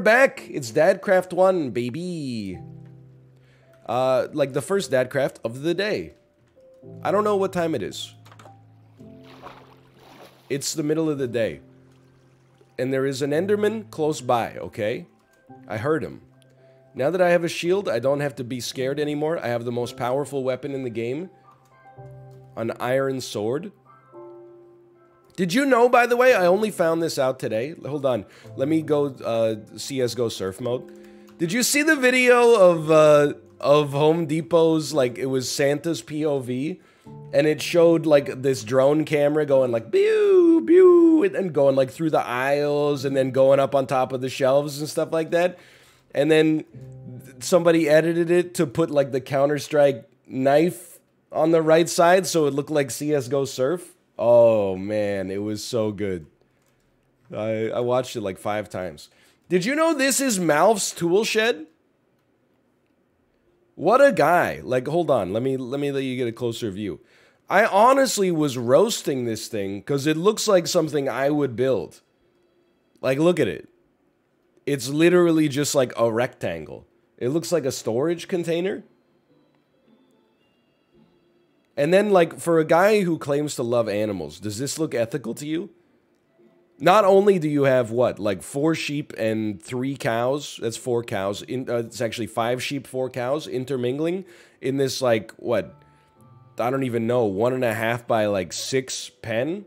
back. It's Dadcraft 1, baby. Uh, like the first Dadcraft of the day. I don't know what time it is. It's the middle of the day. And there is an Enderman close by, okay? I heard him. Now that I have a shield, I don't have to be scared anymore. I have the most powerful weapon in the game. An iron sword. Did you know, by the way, I only found this out today. Hold on. Let me go uh, CSGO surf mode. Did you see the video of uh, of Home Depot's, like, it was Santa's POV? And it showed, like, this drone camera going, like, pew, pew, and going, like, through the aisles and then going up on top of the shelves and stuff like that. And then somebody edited it to put, like, the Counter-Strike knife on the right side so it looked like CSGO surf. Oh man, it was so good. I I watched it like five times. Did you know this is Malf's tool shed? What a guy. Like hold on, let me let me let you get a closer view. I honestly was roasting this thing cuz it looks like something I would build. Like look at it. It's literally just like a rectangle. It looks like a storage container. And then, like, for a guy who claims to love animals, does this look ethical to you? Not only do you have what, like four sheep and three cows, that's four cows, in, uh, it's actually five sheep, four cows intermingling in this, like, what, I don't even know, one and a half by like six pen.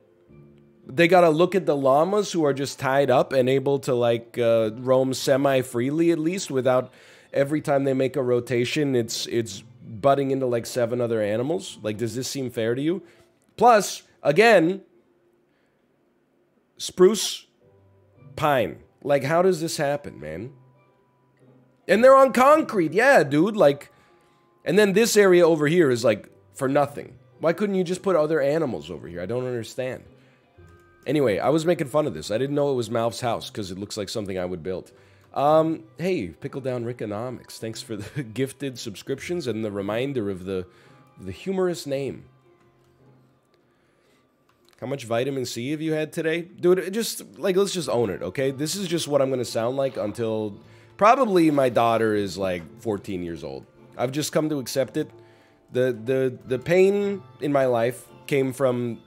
They gotta look at the llamas who are just tied up and able to, like, uh, roam semi freely at least without every time they make a rotation, it's, it's butting into like seven other animals? Like, does this seem fair to you? Plus, again, spruce, pine. Like, how does this happen, man? And they're on concrete. Yeah, dude. Like, and then this area over here is like for nothing. Why couldn't you just put other animals over here? I don't understand. Anyway, I was making fun of this. I didn't know it was Malf's house because it looks like something I would build. Um, hey, Pickle Down Rickonomics, thanks for the gifted subscriptions and the reminder of the the humorous name. How much vitamin C have you had today? Dude, just, like, let's just own it, okay? This is just what I'm gonna sound like until probably my daughter is, like, 14 years old. I've just come to accept it. The, the, the pain in my life came from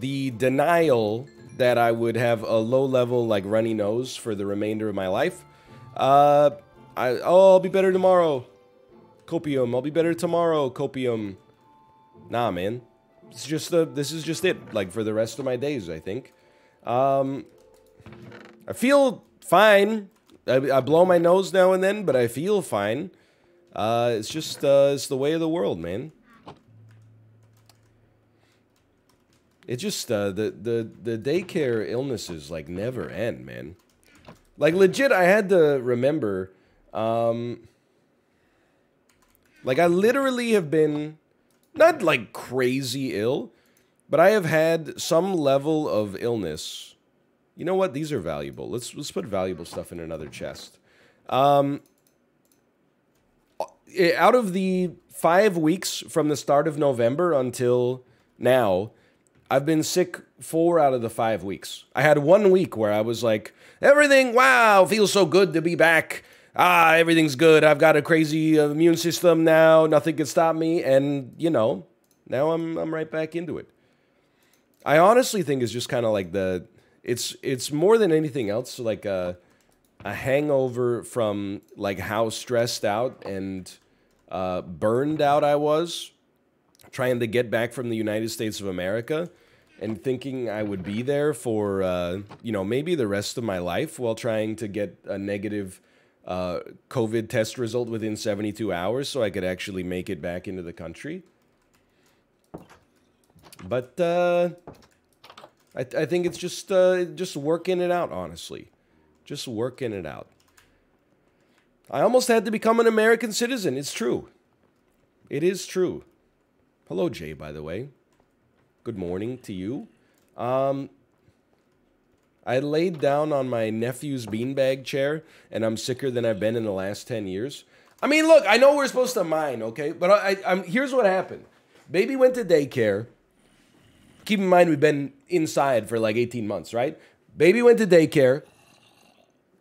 the denial that I would have a low level like runny nose for the remainder of my life. Uh, I oh I'll be better tomorrow. Copium, I'll be better tomorrow. Copium. Nah, man. It's just the this is just it. Like for the rest of my days, I think. Um, I feel fine. I, I blow my nose now and then, but I feel fine. Uh, it's just uh, it's the way of the world, man. It just uh, the the the daycare illnesses like never end, man. Like legit, I had to remember. Um, like I literally have been not like crazy ill, but I have had some level of illness. You know what? These are valuable. Let's let's put valuable stuff in another chest. Um, out of the five weeks from the start of November until now, I've been sick four out of the five weeks. I had one week where I was like, everything, wow, feels so good to be back. Ah, everything's good. I've got a crazy uh, immune system now. Nothing can stop me. And, you know, now I'm, I'm right back into it. I honestly think it's just kind of like the, it's, it's more than anything else like a, a hangover from like how stressed out and uh, burned out I was trying to get back from the United States of America and thinking I would be there for, uh, you know, maybe the rest of my life while trying to get a negative uh, COVID test result within 72 hours so I could actually make it back into the country. But uh, I, I think it's just uh, just working it out, honestly. Just working it out. I almost had to become an American citizen. It's true. It is true. Hello, Jay, by the way. Good morning to you. Um, I laid down on my nephew's beanbag chair, and I'm sicker than I've been in the last 10 years. I mean, look, I know we're supposed to mine, okay? But I, I, here's what happened. Baby went to daycare. Keep in mind, we've been inside for like 18 months, right? Baby went to daycare.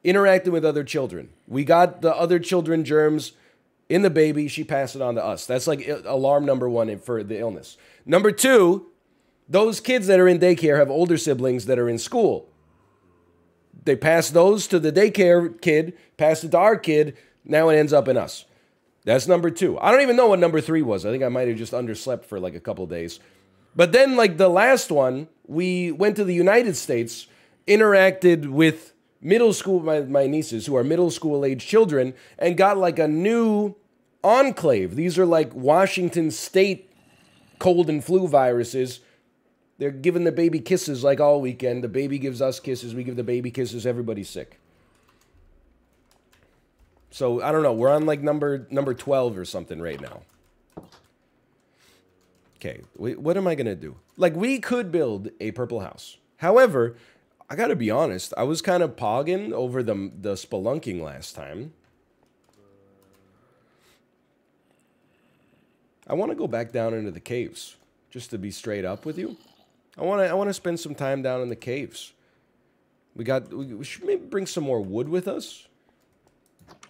interacting with other children. We got the other children germs in the baby. She passed it on to us. That's like uh, alarm number one for the illness. Number two, those kids that are in daycare have older siblings that are in school. They pass those to the daycare kid, pass it to our kid. Now it ends up in us. That's number two. I don't even know what number three was. I think I might have just underslept for like a couple days. But then, like the last one, we went to the United States, interacted with middle school, my, my nieces who are middle school age children, and got like a new enclave. These are like Washington State cold and flu viruses. They're giving the baby kisses like all weekend. The baby gives us kisses. We give the baby kisses. Everybody's sick. So I don't know. We're on like number number 12 or something right now. Okay, what am I gonna do? Like we could build a purple house. However, I gotta be honest. I was kind of pogging over the the spelunking last time. I want to go back down into the caves, just to be straight up with you. I want to I want to spend some time down in the caves. We got we should maybe bring some more wood with us.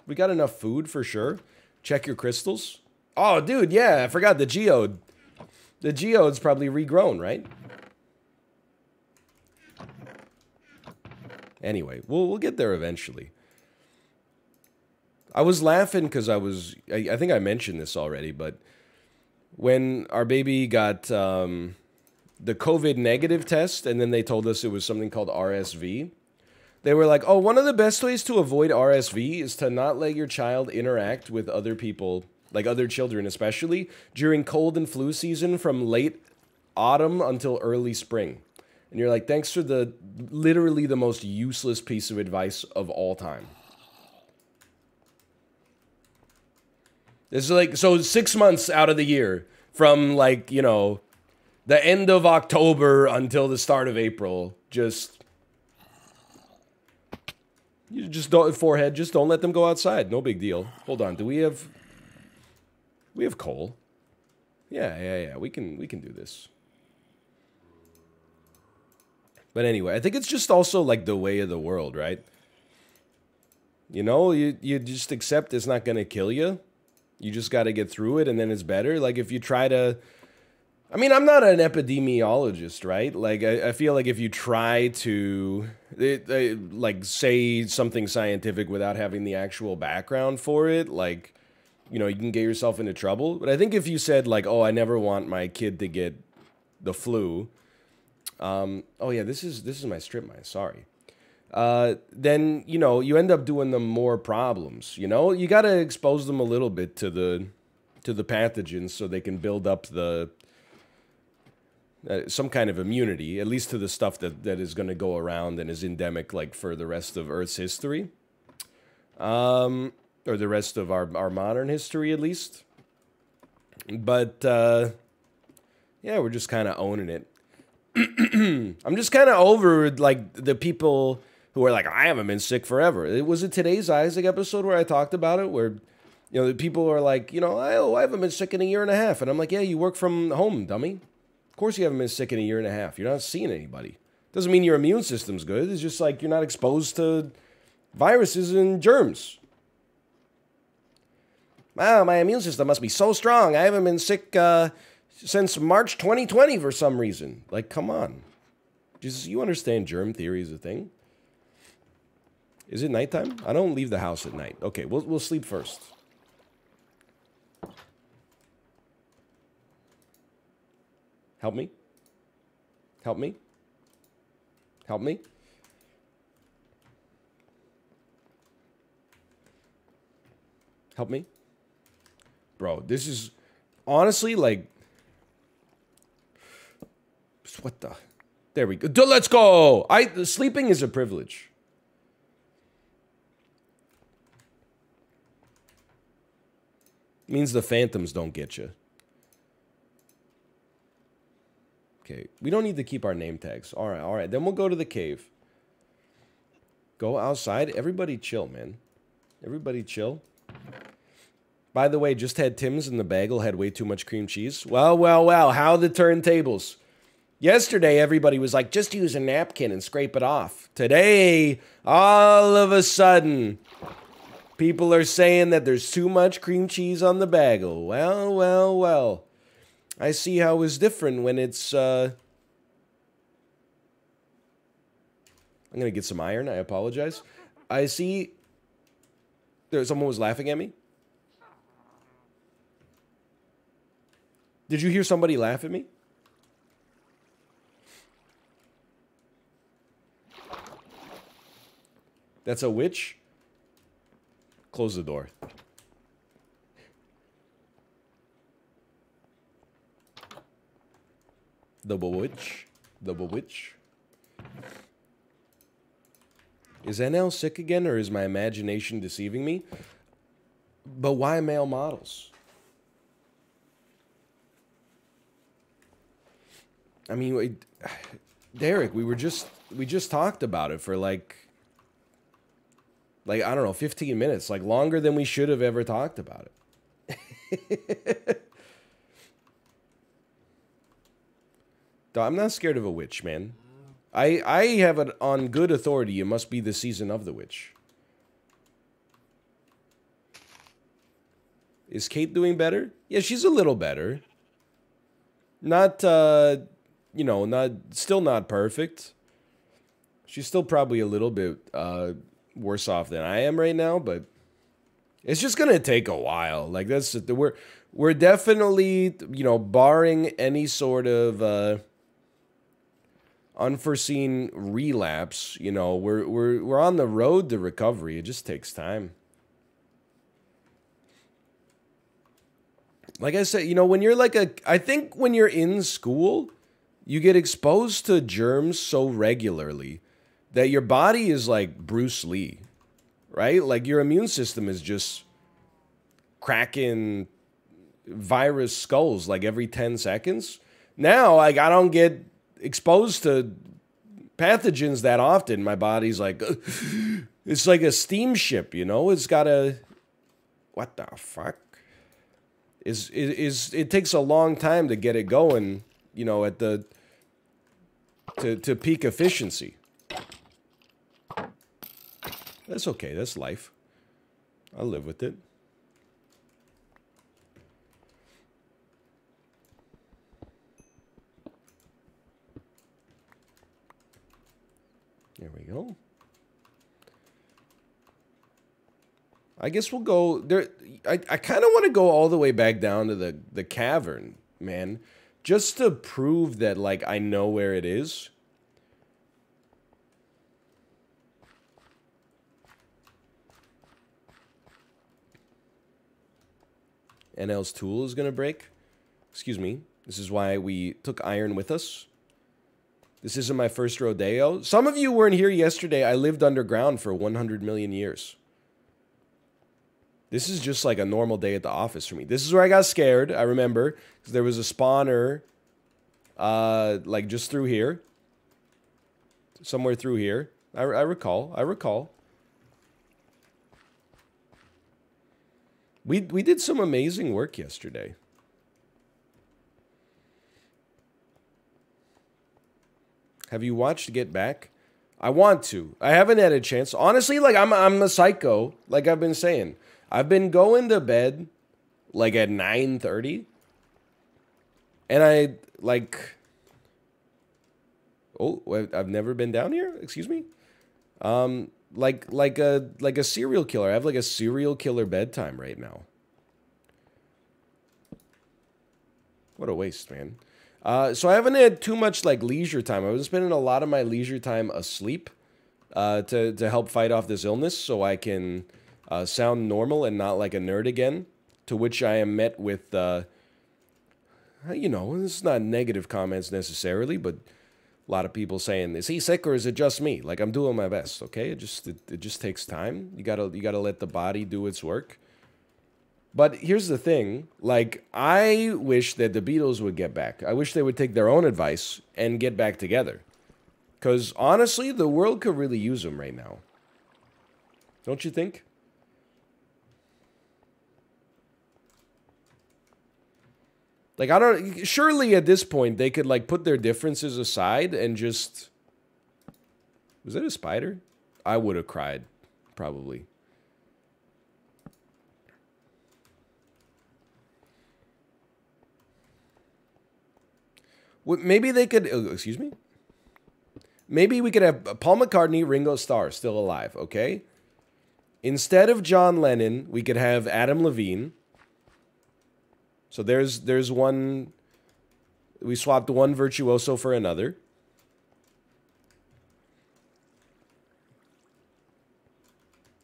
We got enough food for sure. Check your crystals. Oh, dude, yeah, I forgot the geode. The geode's probably regrown, right? Anyway, we'll we'll get there eventually. I was laughing because I was I, I, think I mentioned this already, but when our baby got um, the COVID negative test, and then they told us it was something called RSV they were like, oh, one of the best ways to avoid RSV is to not let your child interact with other people, like other children especially, during cold and flu season from late autumn until early spring. And you're like, thanks for the literally the most useless piece of advice of all time. This is like, so six months out of the year from like, you know, the end of October until the start of April, just you just don't forehead. Just don't let them go outside. No big deal. Hold on. Do we have? We have coal. Yeah, yeah, yeah. We can we can do this. But anyway, I think it's just also like the way of the world, right? You know, you you just accept it's not gonna kill you. You just got to get through it, and then it's better. Like if you try to I mean, I'm not an epidemiologist, right? Like, I, I feel like if you try to, it, it, like, say something scientific without having the actual background for it, like, you know, you can get yourself into trouble. But I think if you said, like, oh, I never want my kid to get the flu, um, oh yeah, this is this is my strip mine. Sorry. Uh, then you know you end up doing them more problems. You know, you got to expose them a little bit to the to the pathogens so they can build up the uh, some kind of immunity, at least to the stuff that, that is going to go around and is endemic, like for the rest of Earth's history, um, or the rest of our, our modern history, at least. But uh, yeah, we're just kind of owning it. I'm just kind of over like the people who are like, I haven't been sick forever. It was a today's Isaac episode where I talked about it, where you know the people are like, you know, I oh, I haven't been sick in a year and a half, and I'm like, yeah, you work from home, dummy. Of course, you haven't been sick in a year and a half. You're not seeing anybody. Doesn't mean your immune system's good. It's just like you're not exposed to viruses and germs. Wow, my immune system must be so strong. I haven't been sick uh, since March 2020 for some reason. Like, come on. Jesus, you understand germ theory is a thing? Is it nighttime? I don't leave the house at night. Okay, we'll, we'll sleep first. Help me. Help me. Help me. Help me. Bro, this is honestly like. What the? There we go. Let's go. I sleeping is a privilege. Means the phantoms don't get you. Okay, we don't need to keep our name tags. All right, all right. Then we'll go to the cave. Go outside. Everybody chill, man. Everybody chill. By the way, just had Tim's and the bagel had way too much cream cheese. Well, well, well. How the turntables? Yesterday, everybody was like, just use a napkin and scrape it off. Today, all of a sudden, people are saying that there's too much cream cheese on the bagel. Well, well, well. I see how it's different when it's, uh... I'm gonna get some iron, I apologize. I see... There, someone was laughing at me. Did you hear somebody laugh at me? That's a witch? Close the door. The witch. The witch. Is NL sick again, or is my imagination deceiving me? But why male models? I mean, Derek, we were just we just talked about it for like like I don't know, 15 minutes, like longer than we should have ever talked about it. I'm not scared of a witch, man. I I have it on good authority. It must be the season of the witch. Is Kate doing better? Yeah, she's a little better. Not uh you know, not still not perfect. She's still probably a little bit uh worse off than I am right now, but it's just gonna take a while. Like that's we're we're definitely you know barring any sort of uh, unforeseen relapse. You know we're we're we're on the road to recovery. It just takes time. Like I said, you know when you're like a, I think when you're in school, you get exposed to germs so regularly that your body is like Bruce Lee, right? Like your immune system is just cracking virus skulls like every 10 seconds. Now, like I don't get exposed to pathogens that often. My body's like it's like a steamship, you know? It's got a what the fuck? Is is it takes a long time to get it going, you know, at the to to peak efficiency. That's okay. That's life. I'll live with it. There we go. I guess we'll go there. I, I kind of want to go all the way back down to the, the cavern, man, just to prove that, like, I know where it is. NL's tool is going to break. Excuse me. This is why we took iron with us. This isn't my first rodeo. Some of you weren't here yesterday. I lived underground for 100 million years. This is just like a normal day at the office for me. This is where I got scared. I remember because there was a spawner, uh, like just through here, somewhere through here. I, I recall. I recall. We we did some amazing work yesterday. Have you watched Get Back? I want to. I haven't had a chance. Honestly, like I'm I'm a psycho, like I've been saying. I've been going to bed like at 9:30 and I like Oh, I've never been down here? Excuse me? Um like like a like a serial killer. I have like a serial killer bedtime right now. What a waste, man. Uh, so I haven't had too much like leisure time. I've been spending a lot of my leisure time asleep uh, to to help fight off this illness, so I can uh, sound normal and not like a nerd again. To which I am met with, uh, you know, it's not negative comments necessarily, but a lot of people saying, "Is he sick or is it just me?" Like I'm doing my best. Okay, it just it, it just takes time. You gotta you gotta let the body do its work. But here's the thing, like I wish that the Beatles would get back. I wish they would take their own advice and get back together. Cuz honestly, the world could really use them right now. Don't you think? Like I don't surely at this point they could like put their differences aside and just Was it a spider? I would have cried probably. Maybe they could oh, excuse me. Maybe we could have Paul McCartney, Ringo Starr still alive, okay? Instead of John Lennon, we could have Adam Levine. So there's there's one we swapped one virtuoso for another.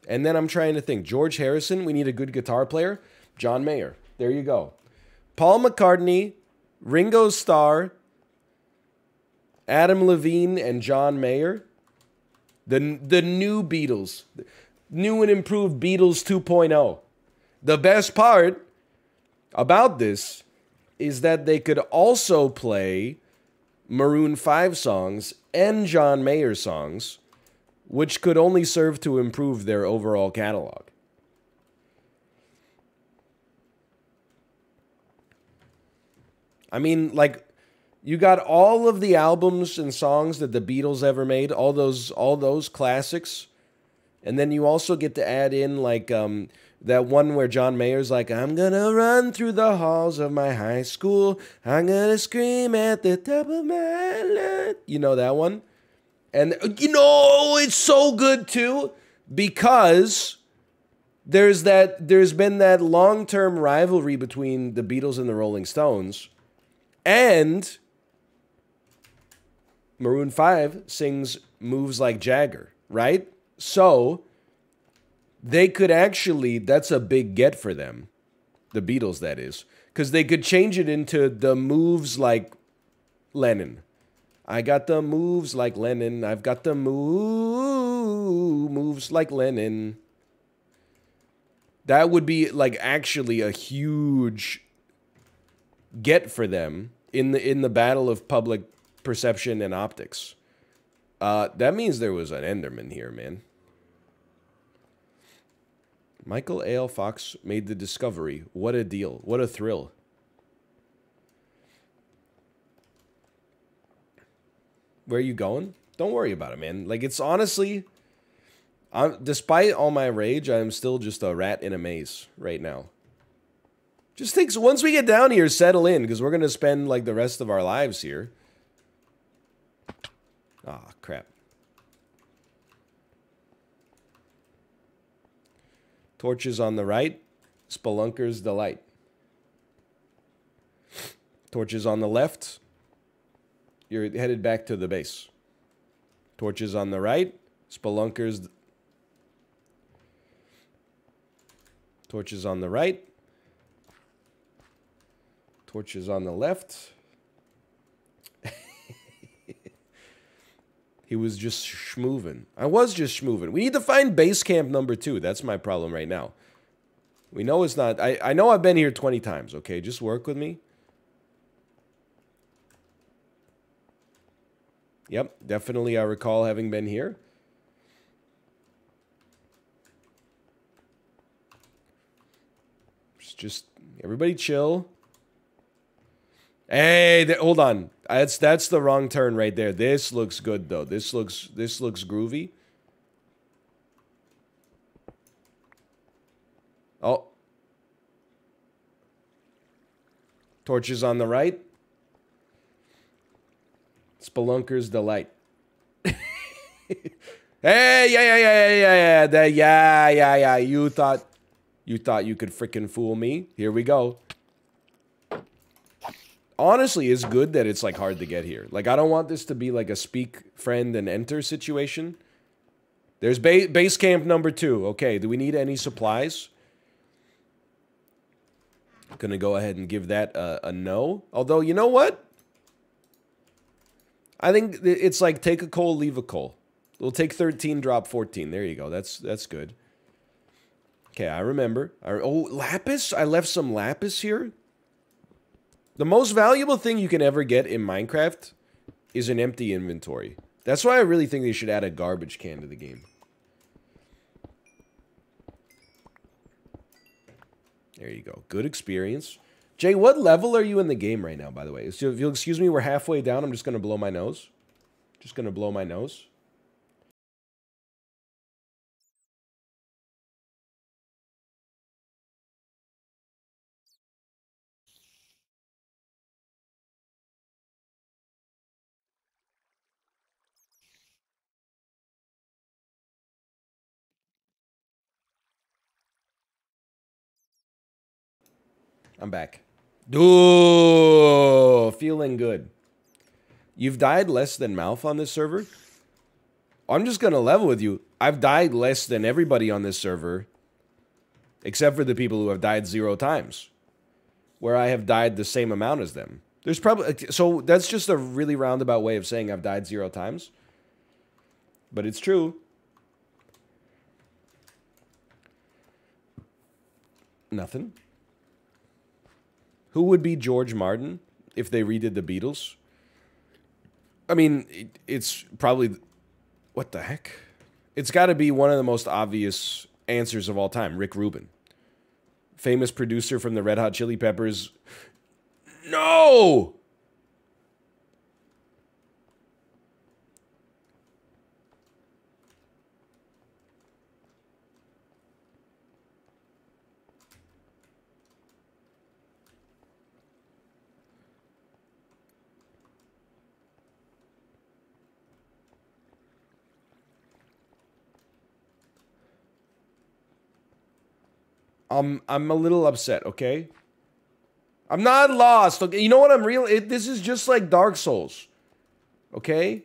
And then I'm trying to think. George Harrison, we need a good guitar player. John Mayer. There you go. Paul McCartney, Ringo Starr, Adam Levine, and John Mayer. The, the new Beatles. New and improved Beatles 2.0. The best part about this is that they could also play Maroon 5 songs and John Mayer songs, which could only serve to improve their overall catalog. I mean, like you got all of the albums and songs that the Beatles ever made, all those all those classics. And then you also get to add in like um, that one where John Mayer's like, I'm gonna run through the halls of my high school. I'm gonna scream at the top of my lungs. You know that one? And you know, it's so good too because there's that there's been that long-term rivalry between the Beatles and the Rolling Stones. And Maroon 5 sings moves like Jagger, right? So they could actually, that's a big get for them. The Beatles, that is. Because they could change it into the moves like Lennon. I got the moves like Lennon. I've got the move moves like Lennon. That would be like actually a huge get for them in the in the battle of public perception and optics. Uh, that means there was an Enderman here, man. Michael A.L. Fox made the discovery. What a deal. What a thrill. Where are you going? Don't worry about it, man. Like, it's honestly, I'm, despite all my rage, I'm still just a rat in a maze right now. Just think, so once we get down here, settle in, because we're going to spend, like, the rest of our lives here. Ah, oh, crap. Torches on the right, Spelunker's Delight. Torches on the left, you're headed back to the base. Torches on the right, Spelunker's. Torches on the right. Torches on the left. He was just schmoving. I was just schmoving. We need to find base camp number two. That's my problem right now. We know it's not. I, I know I've been here 20 times, okay? Just work with me. Yep, definitely I recall having been here. Just everybody chill. Hey, hold on. That's that's the wrong turn right there. This looks good though. This looks this looks groovy. Oh. Torches on the right. Spelunker's delight. hey, yeah, yeah, yeah, yeah, yeah, yeah, yeah, yeah, yeah. You thought, you thought you could freaking fool me? Here we go honestly is good that it's like hard to get here. Like I don't want this to be like a speak friend and enter situation. There's ba base camp number two. Okay, do we need any supplies? Gonna go ahead and give that a, a no. Although you know what? I think it's like take a coal, leave a coal. We'll take 13, drop 14. There you go. That's that's good. Okay, I remember. oh, lapis? I left some lapis here. The most valuable thing you can ever get in Minecraft is an empty inventory. That's why I really think they should add a garbage can to the game. There you go. Good experience. Jay, what level are you in the game right now, by the way? If you'll excuse me, we're halfway down. I'm just going to blow my nose. Just going to blow my nose. I'm back. Ooh, feeling good. You've died less than Malf on this server? I'm just going to level with you. I've died less than everybody on this server, except for the people who have died zero times, where I have died the same amount as them. There's probably, so that's just a really roundabout way of saying I've died zero times. But it's true. Nothing. Who would be George Martin if they redid the Beatles? I mean, it, it's probably what the heck? It's got to be one of the most obvious answers of all time, Rick Rubin. Famous producer from the Red Hot Chili Peppers. No! I'm I'm a little upset, okay? I'm not lost. Okay, you know what? I'm real. It, this is just like Dark Souls, okay?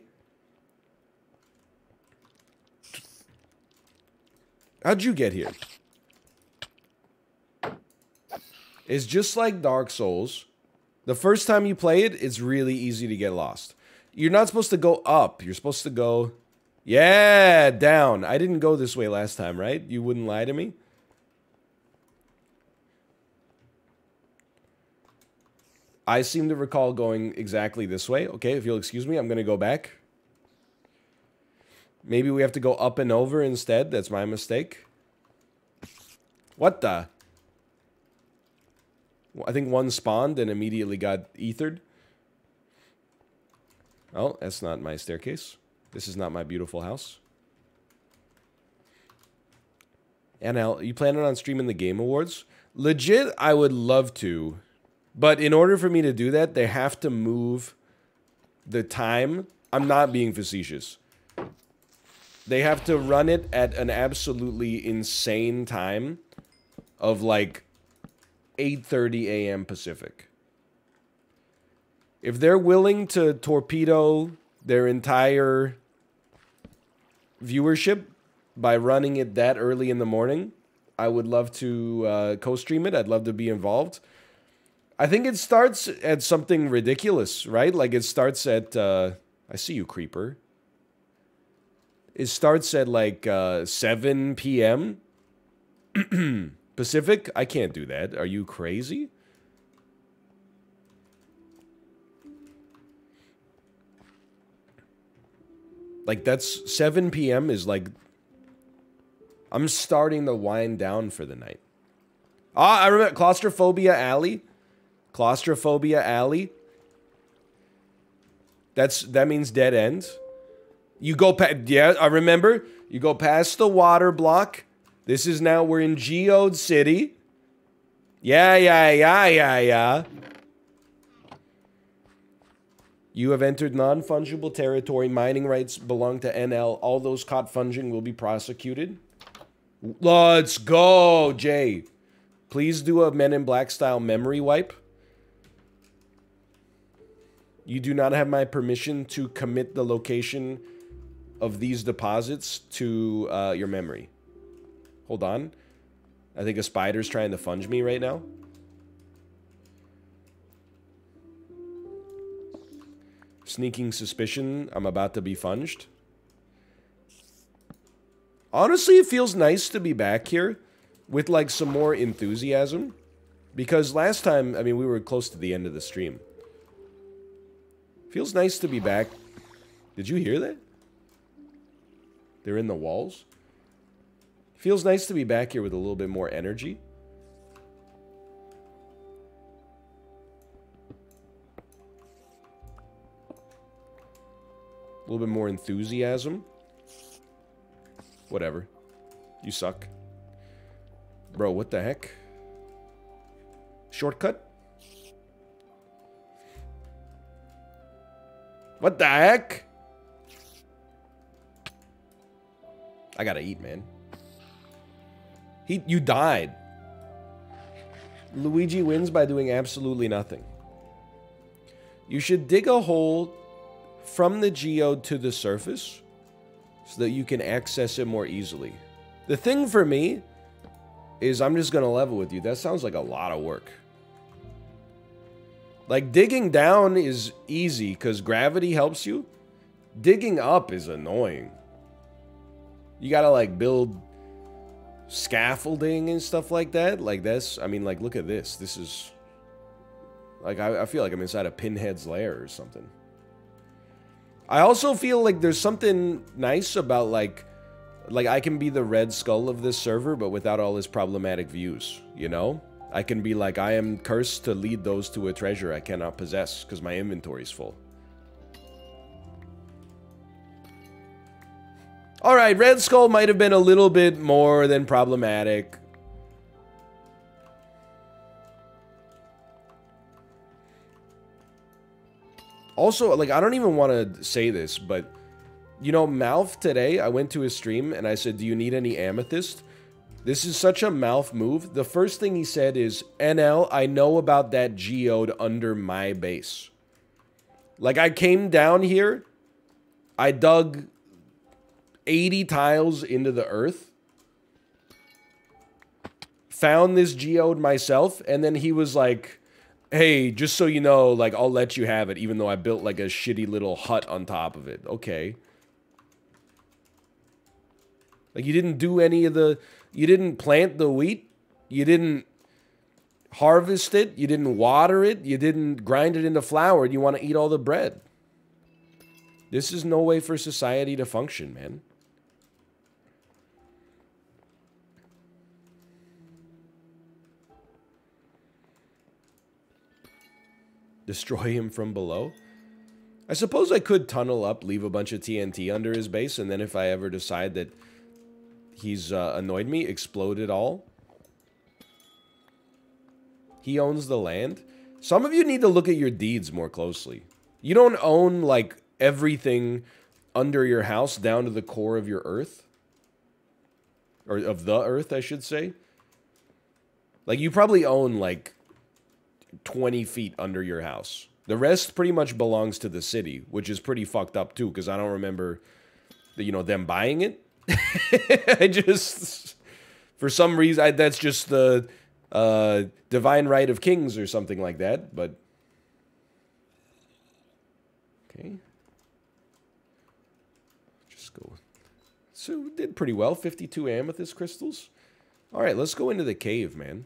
How'd you get here? It's just like Dark Souls. The first time you play it, it's really easy to get lost. You're not supposed to go up. You're supposed to go, yeah, down. I didn't go this way last time, right? You wouldn't lie to me? I seem to recall going exactly this way. Okay, if you'll excuse me, I'm going to go back. Maybe we have to go up and over instead. That's my mistake. What the? I think one spawned and immediately got ethered. Oh, that's not my staircase. This is not my beautiful house. NL, you planning on streaming the Game Awards? Legit, I would love to. But in order for me to do that, they have to move the time. I'm not being facetious. They have to run it at an absolutely insane time of like 8:30 a.m. Pacific. If they're willing to torpedo their entire viewership by running it that early in the morning, I would love to uh, co-stream it. I'd love to be involved. I think it starts at something ridiculous, right? Like it starts at uh, I see you, creeper. It starts at like uh, 7 p.m. Pacific. I can't do that. Are you crazy? Like that's 7 p.m. is like I'm starting to wind down for the night. Ah, I remember Claustrophobia Alley. Claustrophobia Alley. That's that means dead end. You go past yeah, I remember. You go past the water block. This is now we're in Geode City. Yeah, yeah, yeah, yeah, yeah. You have entered non-fungible territory. Mining rights belong to NL. All those caught funging will be prosecuted. Let's go, Jay. Please do a Men in Black style memory wipe. You do not have my permission to commit the location of these deposits to uh, your memory. Hold on. I think a spider's trying to funge me right now. Sneaking suspicion I'm about to be funged. Honestly, it feels nice to be back here with like some more enthusiasm. Because last time, I mean, we were close to the end of the stream. Feels nice to be back. Did you hear that? They're in the walls. Feels nice to be back here with a little bit more energy. A little bit more enthusiasm. Whatever. You suck. Bro, what the heck? Shortcut? What the heck? I gotta eat, man. He, you died. Luigi wins by doing absolutely nothing. You should dig a hole from the geode to the surface so that you can access it more easily. The thing for me is I'm just going to level with you. That sounds like a lot of work. Like digging down is easy because gravity helps you. Digging up is annoying. You gotta like build scaffolding and stuff like that. Like this. I mean, like, look at this. This is... Like, I, I feel like I'm inside a pinhead's lair or something. I also feel like there's something nice about, like... Like, I can be the red skull of this server, but without all his problematic views, you know? I can be like, I am cursed to lead those to a treasure I cannot possess, because my inventory is full. Alright, Red Skull might have been a little bit more than problematic. Also, like, I don't even want to say this, but, you know, Malf today, I went to his stream and I said, do you need any amethyst? This is such a Malf move. The first thing he said is, NL, I know about that geode under my base. Like, I came down here, I dug 80 tiles into the earth. Found this geode myself, and then he was like, hey, just so you know, like, I'll let you have it, even though I built, like, a shitty little hut on top of it. Okay. Like, you didn't do any of the... You didn't plant the wheat. You didn't harvest it. You didn't water it. You didn't grind it into flour. You want to eat all the bread. This is no way for society to function, man. destroy him from below. I suppose I could tunnel up, leave a bunch of TNT under his base, and then if I ever decide that he's uh, annoyed me, explode it all. He owns the land. Some of you need to look at your deeds more closely. You don't own, like, everything under your house down to the core of your earth. Or of the earth, I should say. Like, you probably own, like, 20 feet under your house. The rest pretty much belongs to the city, which is pretty fucked up too, because I don't remember, you know, them buying it. I just, for some reason, I, that's just the uh, divine right of kings or something like that. But okay, just go. So did pretty well. Fifty-two amethyst crystals. All right, let's go into the cave, man.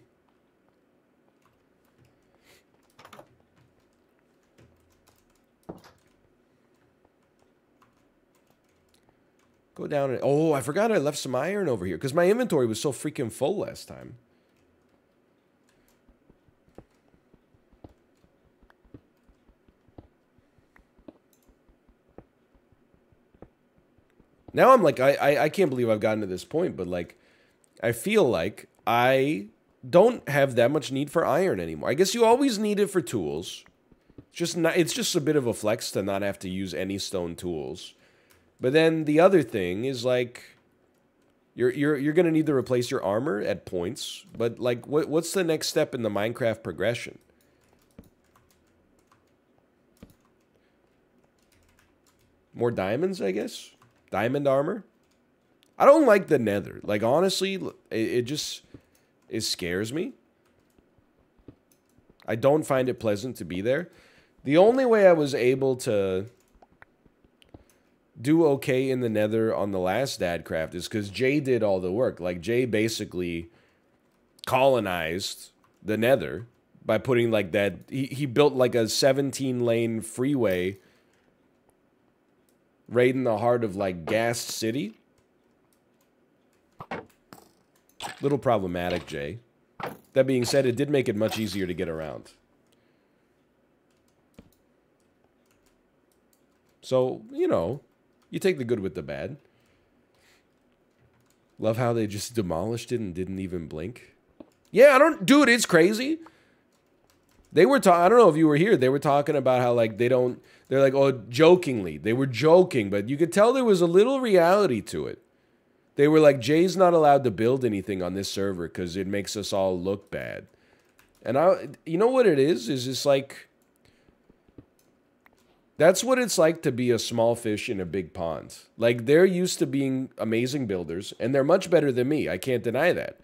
Go down and... Oh, I forgot I left some iron over here. Because my inventory was so freaking full last time. Now I'm like, I, I, I can't believe I've gotten to this point. But like, I feel like I don't have that much need for iron anymore. I guess you always need it for tools. Just not, it's just a bit of a flex to not have to use any stone tools. But then the other thing is like you're you're you're gonna need to replace your armor at points. But like what what's the next step in the Minecraft progression? More diamonds, I guess? Diamond armor? I don't like the nether. Like honestly, it, it just it scares me. I don't find it pleasant to be there. The only way I was able to do okay in the nether on the last Dadcraft is because Jay did all the work. Like, Jay basically colonized the nether by putting, like, that... He, he built, like, a 17-lane freeway right in the heart of, like, Ghast City. Little problematic, Jay. That being said, it did make it much easier to get around. So, you know, You take the good with the bad. Love how they just demolished it and didn't even blink. Yeah, I don't, dude, it's crazy. They were talking, I don't know if you were here, they were talking about how, like, they don't, they're like, oh, jokingly. They were joking, but you could tell there was a little reality to it. They were like, Jay's not allowed to build anything on this server because it makes us all look bad. And I, you know what it is? Is it's like, that's what it's like to be a small fish in a big pond. Like they're used to being amazing builders, and they're much better than me. I can't deny that.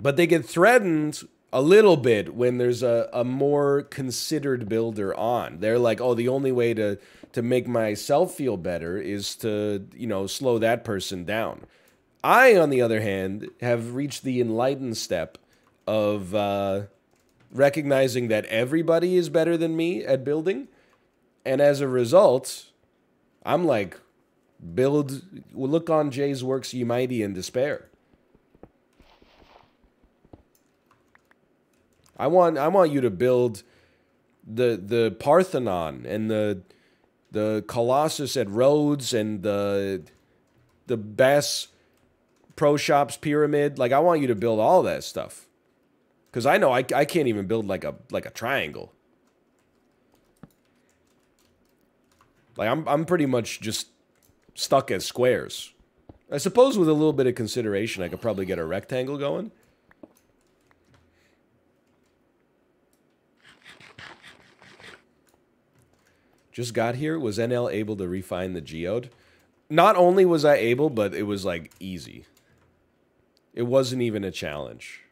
But they get threatened a little bit when there's a, a more considered builder on. They're like, oh, the only way to to make myself feel better is to, you know, slow that person down. I, on the other hand, have reached the enlightened step of uh, recognizing that everybody is better than me at building and as a result, I'm like, build, look on Jay's works, ye mighty, in despair. I want, I want you to build the the Parthenon and the the Colossus at Rhodes and the the Bass Pro Shops pyramid. Like I want you to build all that stuff. Cause I know I, I can't even build like a like a triangle. Like I'm I'm pretty much just stuck as squares. I suppose with a little bit of consideration, I could probably get a rectangle going. Just got here. Was NL able to refine the geode? Not only was I able, but it was like easy. It wasn't even a challenge.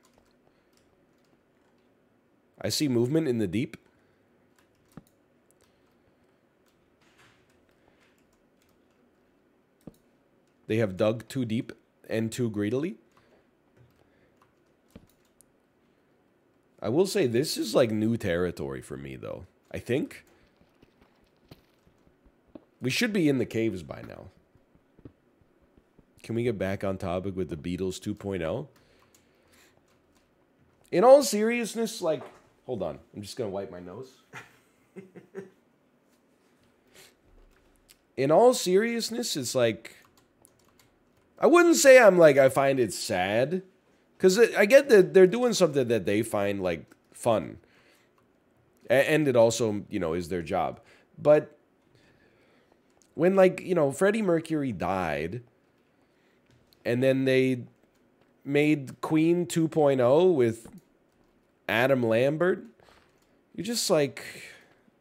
I see movement in the deep. They have dug too deep and too greedily. I will say this is like new territory for me, though. I think. We should be in the caves by now. Can we get back on topic with the Beatles 2.0? In all seriousness, like, hold on. I'm just going to wipe my nose. in all seriousness, it's like I wouldn't say I'm like I find it sad because I get that they're doing something that they find like fun, and it also you know is their job. But when like you know Freddie Mercury died, and then they made Queen 2.0 with Adam Lambert, you're just like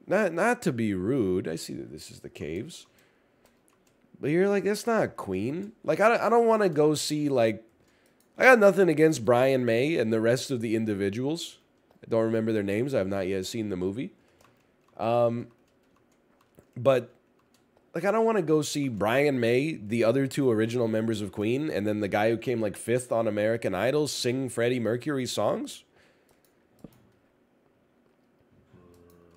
not not to be rude. I see that this is the caves. But you're like, that's not Queen. Like, I don't, I don't want to go see, like, I got nothing against Brian May and the rest of the individuals. I don't remember their names. I have not yet seen the movie. Um, but, like, I don't want to go see Brian May, the other two original members of Queen, and then the guy who came, like, fifth on American Idol sing Freddie Mercury songs.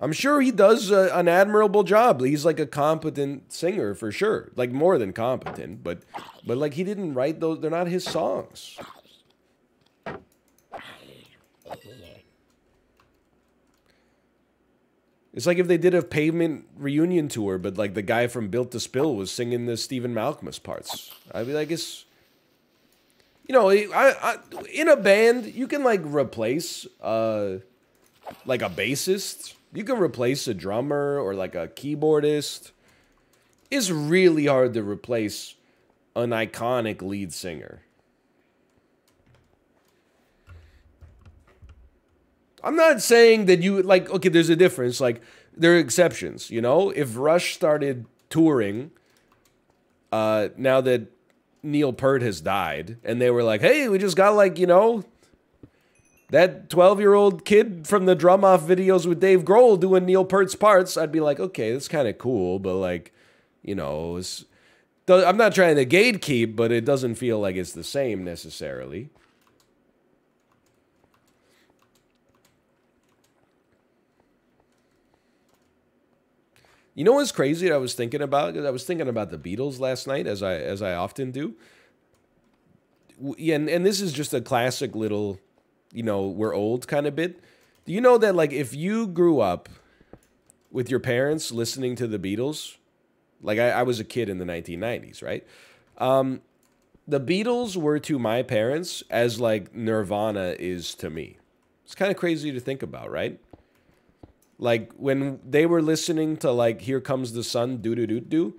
I'm sure he does a, an admirable job. He's like a competent singer for sure, like more than competent. But, but like he didn't write those. They're not his songs. It's like if they did a pavement reunion tour, but like the guy from Built to Spill was singing the Stephen Malkmus parts. I'd be like, it's, you know, I, I in a band you can like replace uh like a bassist you can replace a drummer or like a keyboardist. It's really hard to replace an iconic lead singer. I'm not saying that you like okay, there's a difference. Like there are exceptions, you know? If Rush started touring uh now that Neil Peart has died and they were like, "Hey, we just got like, you know, that 12 year old kid from the drum off videos with Dave Grohl doing Neil Peart's parts, I'd be like, okay, that's kind of cool, but like, you know, I'm not trying to gatekeep, but it doesn't feel like it's the same necessarily. You know what's crazy? I was thinking about I was thinking about the Beatles last night, as I as I often do. And and this is just a classic little you know, we're old kind of bit. Do you know that like if you grew up with your parents listening to the Beatles, Like I, I was a kid in the 1990s, right? Um, the Beatles were to my parents as like Nirvana is to me. It's kind of crazy to think about, right? Like when they were listening to like "Here Comes the Sun," do do do do.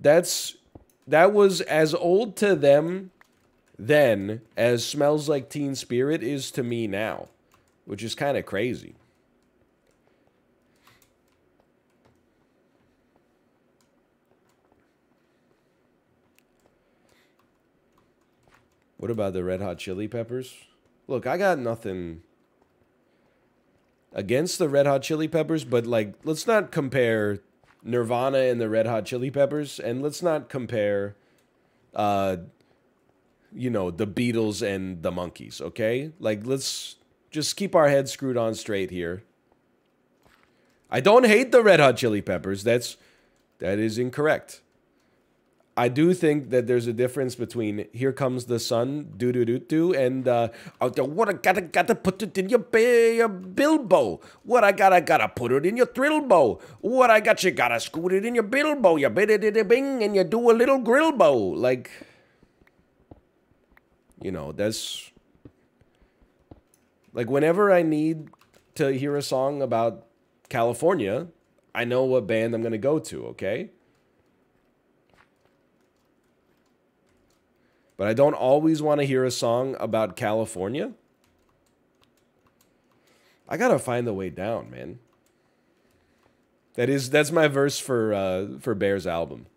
That's that was as old to them then as "Smells Like Teen Spirit" is to me now, which is kind of crazy. What about the Red Hot Chili Peppers? Look, I got nothing against the Red Hot Chili Peppers, but like, let's not compare Nirvana and the Red Hot Chili Peppers, and let's not compare, uh, you know, the Beatles and the Monkees. Okay, like let's just keep our heads screwed on straight here. I don't hate the Red Hot Chili Peppers. That's that is incorrect. I do think that there's a difference between "Here Comes the Sun," do do do do, and uh, what I gotta gotta put it in your, your bilbo. What I gotta gotta put it in your thrillbo. What I got you gotta scoot it in your bilbo. You bit it bing, and you do a little grill bow. Like, you know, that's like whenever I need to hear a song about California, I know what band I'm gonna go to. Okay but I don't always want to hear a song about California. I gotta find the way down, man. That is that's my verse for uh, for Bear's album.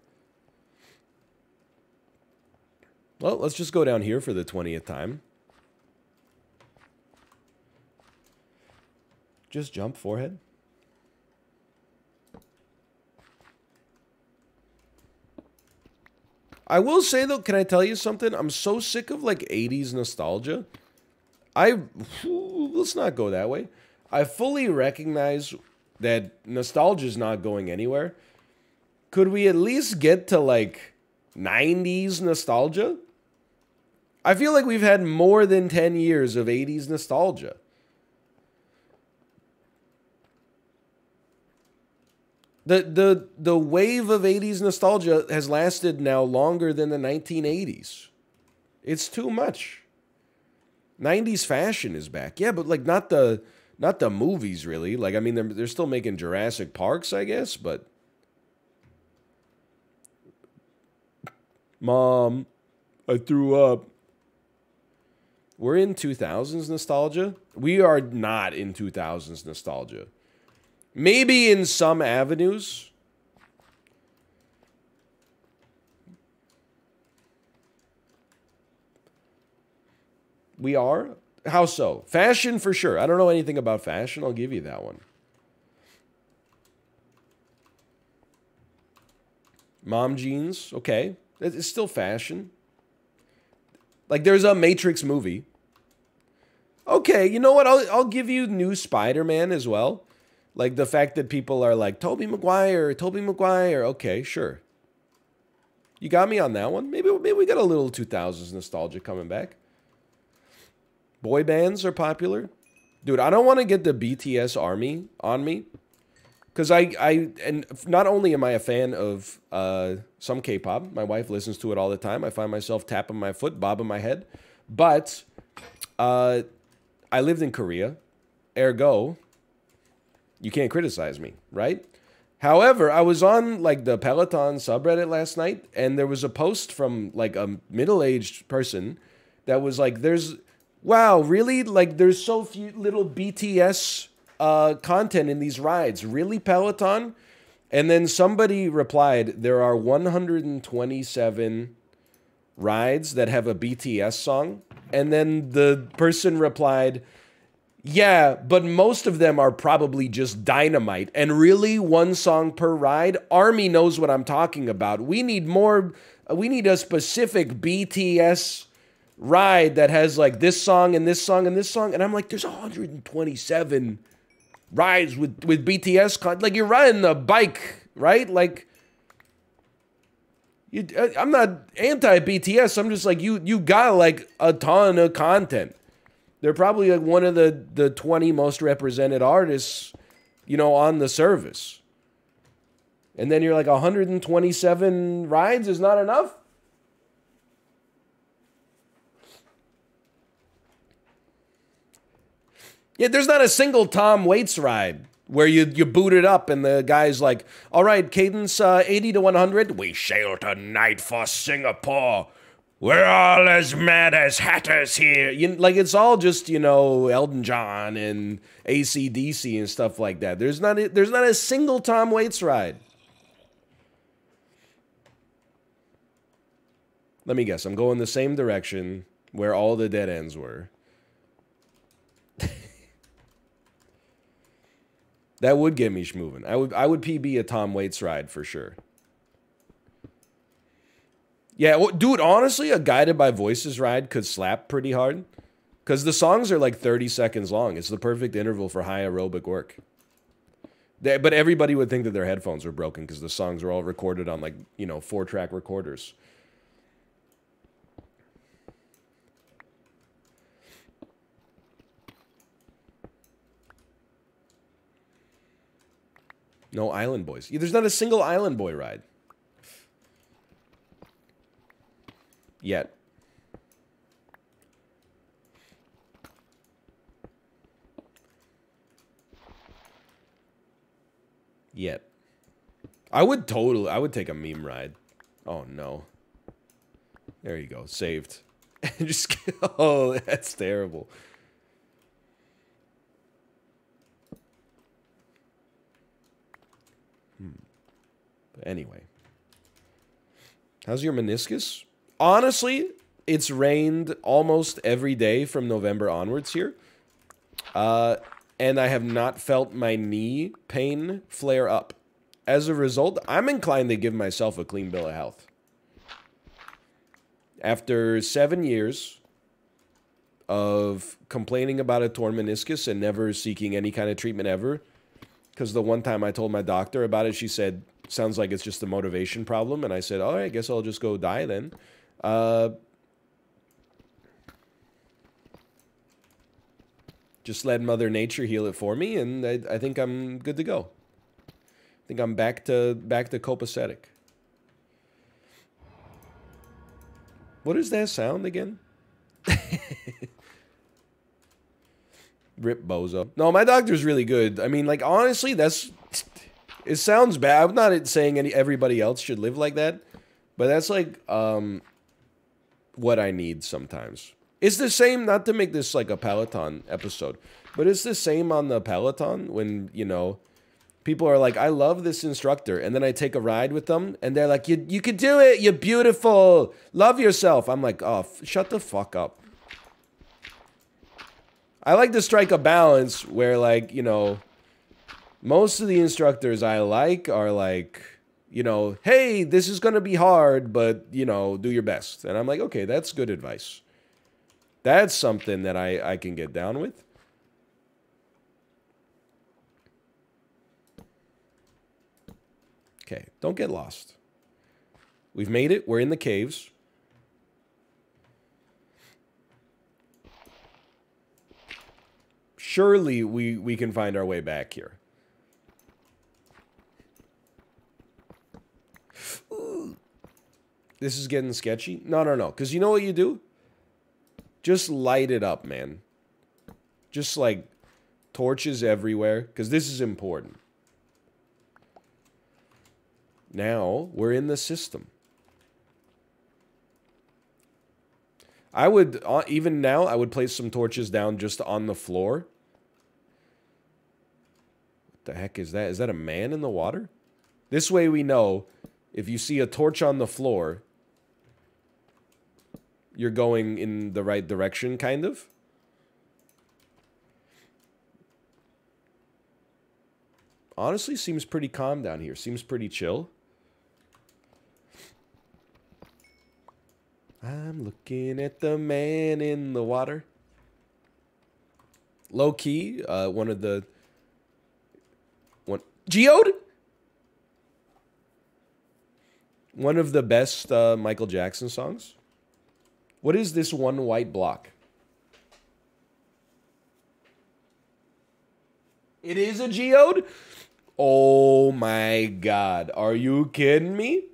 Well, let's just go down here for the twentieth time. Just jump forehead. I will say though, can I tell you something? I'm so sick of like 80s nostalgia. I let's not go that way. I fully recognize that nostalgia is not going anywhere. Could we at least get to like 90s nostalgia? I feel like we've had more than 10 years of 80s nostalgia. The the the wave of 80s nostalgia has lasted now longer than the 1980s. It's too much. 90s fashion is back. Yeah, but like not the not the movies really. Like I mean they're they're still making Jurassic Parks, I guess, but Mom, I threw up. We're in 2000s nostalgia. We are not in 2000s nostalgia. Maybe in some avenues. We are? How so? Fashion for sure. I don't know anything about fashion. I'll give you that one. Mom jeans, okay. It's still fashion. Like there's a Matrix movie. Okay, you know what? I'll I'll give you new Spider-Man as well. Like the fact that people are like, Tobey Maguire, Tobey Maguire. Okay, sure. You got me on that one. Maybe, maybe we got a little 2000s nostalgia coming back. Boy bands are popular. Dude, I don't want to get the BTS army on me. Because I, I, and not only am I a fan of uh, some K-pop, my wife listens to it all the time. I find myself tapping my foot, bobbing my head. But uh, I lived in Korea. Ergo, you can't criticize me, right? However, I was on like the Peloton subreddit last night, and there was a post from like a middle-aged person that was like, "There's, wow, really? Like, there's so few little BTS uh, content in these rides. Really, Peloton?" And then somebody replied, "There are 127 rides that have a BTS song." And then the person replied yeah, but most of them are probably just dynamite. And really, one song per ride? Army knows what I'm talking about. We need more, we need a specific BTS ride that has like this song and this song and this song. And I'm like, there's 127 rides with, with BTS. Like, you're riding a bike, right? Like, you, I'm not anti BTS. I'm just like, you, you got like a ton of content. They're probably like one of the the 20 most represented artists, you know, on the service. And then you're like 127 rides is not enough? Yeah, there's not a single Tom Waits ride where you you boot it up and the guy's like, "All right, cadence uh, 80 to 100. We sail tonight for Singapore. We're all as mad as hatters here." You, like it's all just you know Elton John and ACDC and stuff like that. There's not a, there's not a single Tom Waits ride. Let me guess. I'm going the same direction where all the dead ends were. That would get me moving. I would I would PB a Tom Waits ride for sure. Yeah, well, dude, honestly, a guided by voices ride could slap pretty hard. Because the songs are like 30 seconds long. It's the perfect interval for high aerobic work. They, but everybody would think that their headphones were broken because the songs were all recorded on like, you know, four track recorders. No Island Boys. There's not a single Island Boy ride. Yet. Yet. I would totally, I would take a meme ride. Oh no. There you go. Saved. Just, oh, that's terrible. Anyway. How's your meniscus? Honestly, it's rained almost every day from November onwards here. Uh, and I have not felt my knee pain flare up. As a result, I'm inclined to give myself a clean bill of health. After seven years of complaining about a torn meniscus and never seeking any kind of treatment ever, because the one time I told my doctor about it, she said, sounds like it's just a motivation problem. And I said, all right, I guess I'll just go die then. Uh, just let Mother Nature heal it for me, and I, I think I'm good to go. I think I'm back to back to copacetic. What is that sound again? Rip bozo. No, my doctor's really good. I mean, like honestly, that's it sounds bad. I'm not saying any everybody else should live like that, but that's like um, what I need sometimes. It's the same. Not to make this like a Peloton episode, but it's the same on the Peloton when you know people are like, "I love this instructor," and then I take a ride with them, and they're like, "You you can do it. You're beautiful. Love yourself." I'm like, "Oh, shut the fuck up." I like to strike a balance where like you know most of the instructors I like are like, you know, hey, this is going to be hard, but, you know, do your best. And I'm like, okay, that's good advice. That's something that I, I can get down with. Okay, don't get lost. We've made it. We're in the caves. Surely we, we can find our way back here. this is getting sketchy. No, no, no. Because you know what you do? Just light it up, man. Just like torches everywhere. Because this is important. Now we're in the system. I would, uh, even now, I would place some torches down just on the floor. The heck is that? Is that a man in the water? This way we know if you see a torch on the floor, you're going in the right direction, kind of. Honestly, seems pretty calm down here. Seems pretty chill. I'm looking at the man in the water. Low key, uh, one of the Geode. One of the best uh, Michael Jackson songs. What is this one white block? It is a geode? Oh my god. Are you kidding me?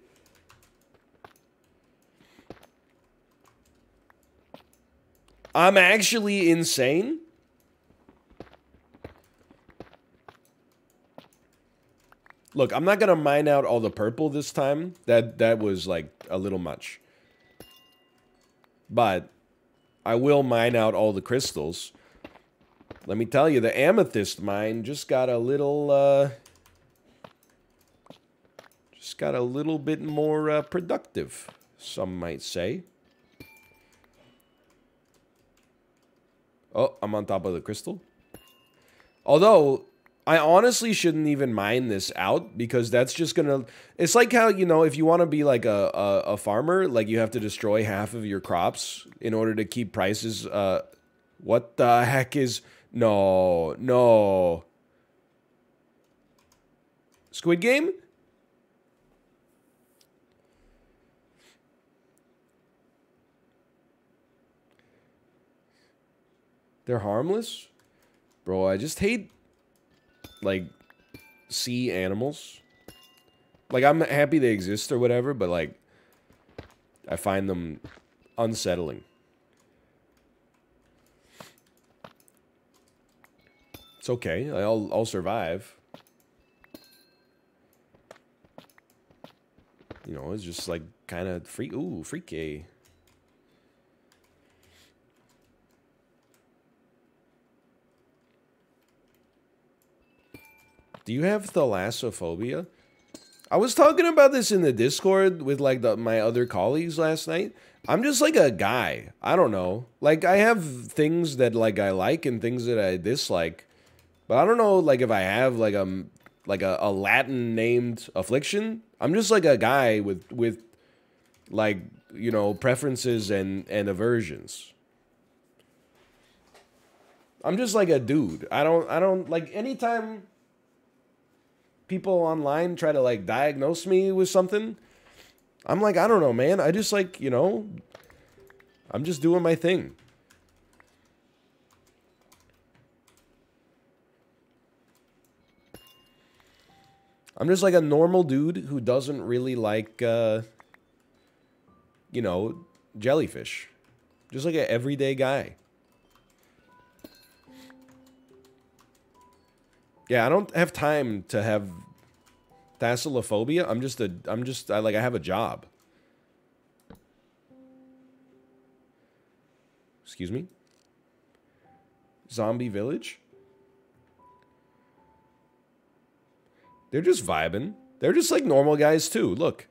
I'm actually insane? Look, I'm not to mine out all the purple this time. That that was like a little much. But I will mine out all the crystals. Let me tell you, the amethyst mine just got a little uh just got a little bit more uh, productive, some might say. Oh, I'm on top of the crystal. Although, I honestly shouldn't even mine this out because that's just gonna. It's like how you know if you want to be like a, a, a farmer, like you have to destroy half of your crops in order to keep prices. Uh, what the heck is no no Squid Game? They're harmless? Bro, I just hate, like, sea animals. Like, I'm happy they exist or whatever, but, like, I find them unsettling. It's okay. I'll, I'll survive. You know, it's just, like, kind of freak. Ooh, freaky. Do you have thalassophobia? I was talking about this in the Discord with like the, my other colleagues last night. I'm just like a guy. I don't know. Like I have things that like I like and things that I dislike. But I don't know like if I have like a like a, a Latin named affliction. I'm just like a guy with with like, you know, preferences and and aversions. I'm just like a dude. I don't I don't like anytime people online try to like diagnose me with something, I'm like, I don't know, man. I just like, you know, I'm just doing my thing. I'm just like a normal dude who doesn't really like, uh, you know, jellyfish. Just like an everyday guy. Yeah, I don't have time to have thalassophobia. I'm just a I'm just I like I have a job. Excuse me? Zombie village? They're just vibing. They're just like normal guys too. Look.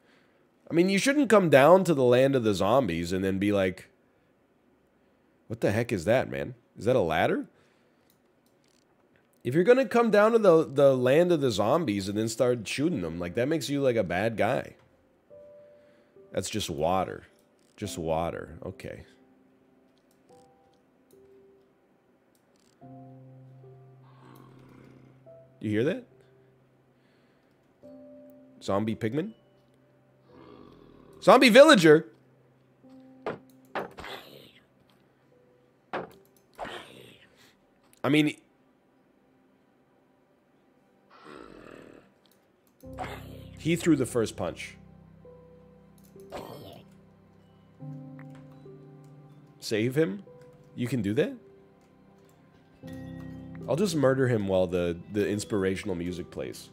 I mean, you shouldn't come down to the land of the zombies and then be like, what the heck is that, man? Is that a ladder? If you're gonna come down to the the land of the zombies and then start shooting them, like that makes you like a bad guy. That's just water. Just water. Okay. You hear that? Zombie pigman? Zombie villager? I mean, He threw the first punch. Save him? You can do that? I'll just murder him while the, the inspirational music plays.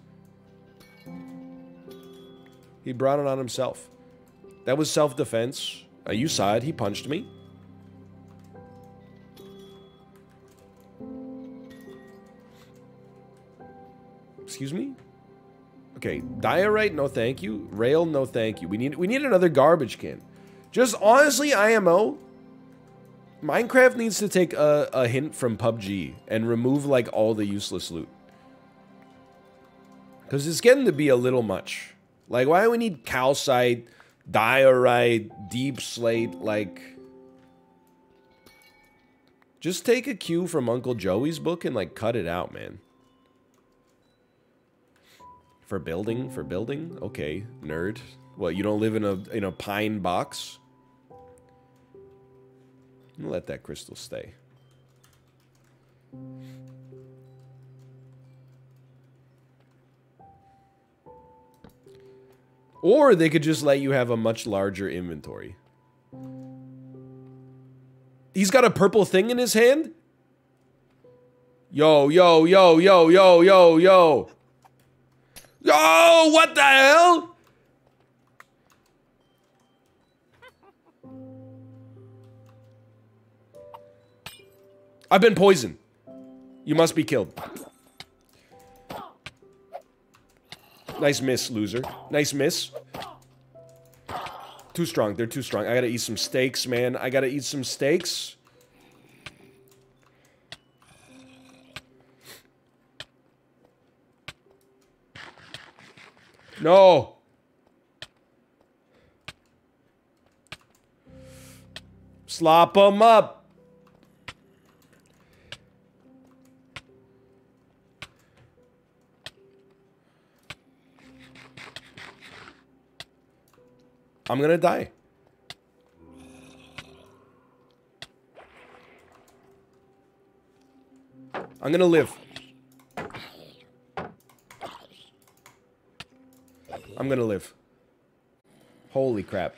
He brought it on himself. That was self-defense. Uh, you saw it. He punched me. Excuse me? Okay, diorite, no thank you. Rail, no thank you. We need we need another garbage can. Just honestly, IMO, Minecraft needs to take a, a hint from PUBG and remove like all the useless loot. Because it's getting to be a little much. Like, why do we need calcite, diorite, deep slate? Like, just take a cue from Uncle Joey's book and like cut it out, man. For building? For building? Okay, nerd. What, you don't live in a in a pine box? Let that crystal stay. Or they could just let you have a much larger inventory. He's got a purple thing in his hand? Yo, yo, yo, yo, yo, yo, yo. Yo, what the hell? I've been poisoned. You must be killed. Nice miss, loser. Nice miss. Too strong. They're too strong. I gotta eat some steaks, man. I gotta eat some steaks. No. Slop them up. I'm gonna die. I'm gonna live. I'm gonna live. Holy crap.